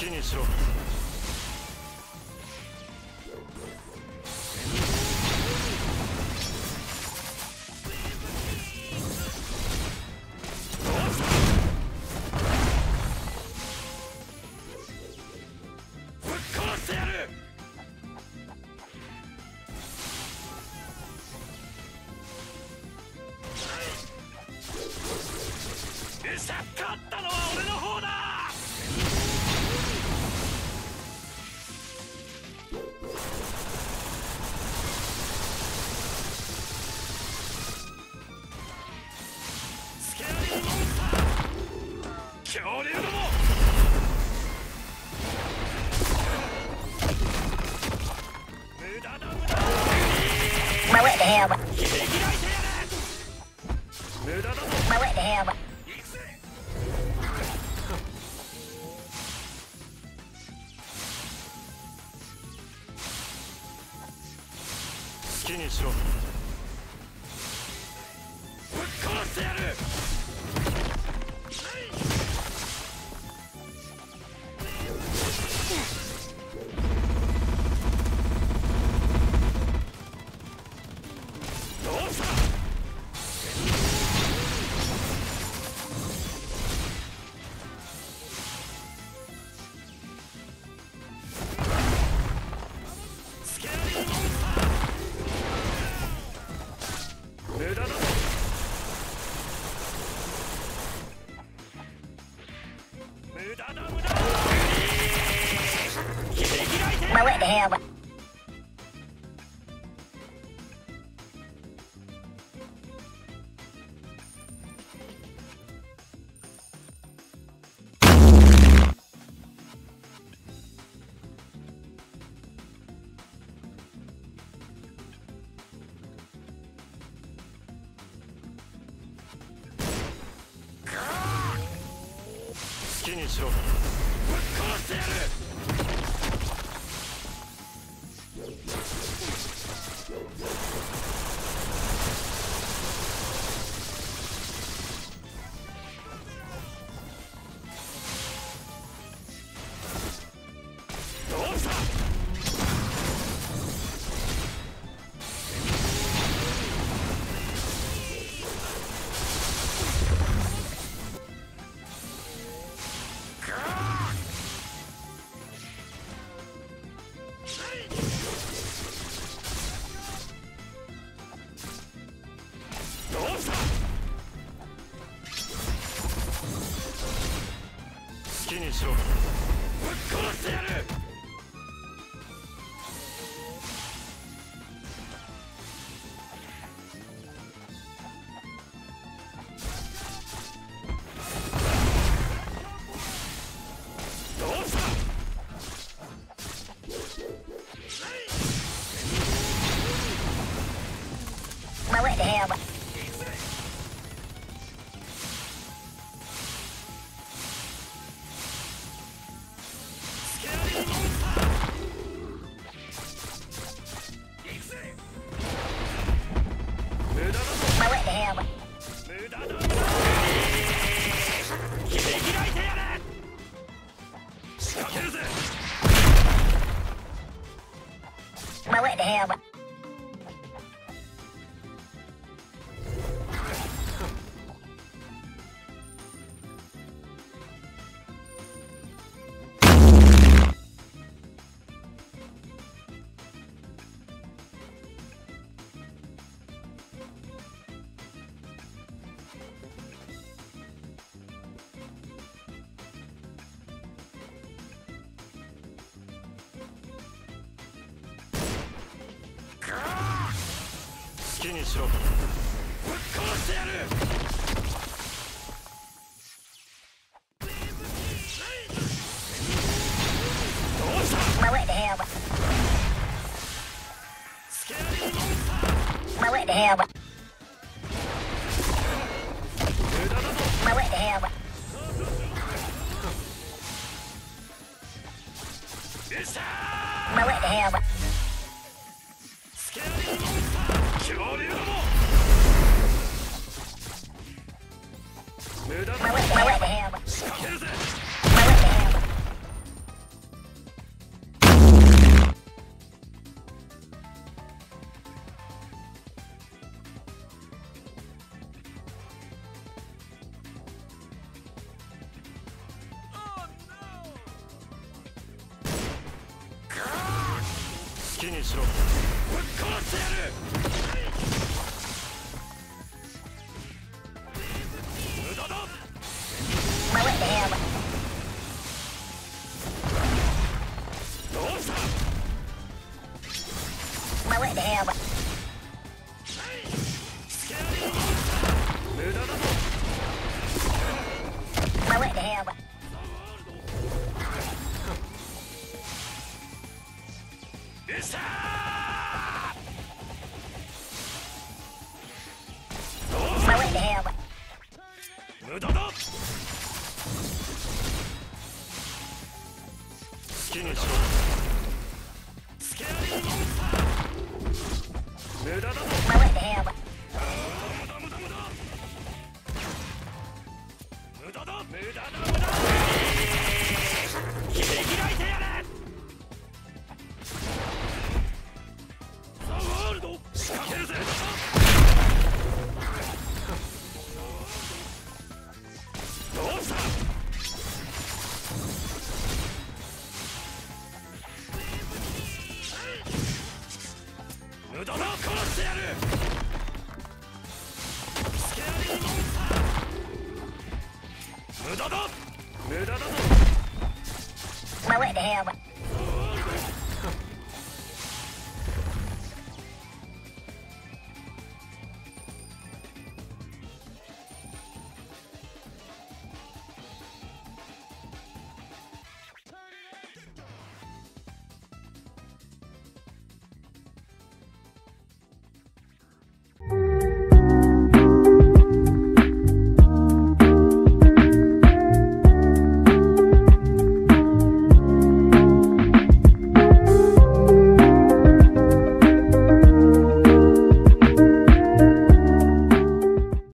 好きにしろ。好きにしろ。しろ。ぶっ殺してやる。好きにしろぶっ殺してやるじにしろぶっ壊してやる好きにしろぶっ殺してやる無駄だ。好きにしろ。スケアリーモンスター無駄だ。ぞ無駄無駄無駄無駄だ。無駄だ。Well, what the hell?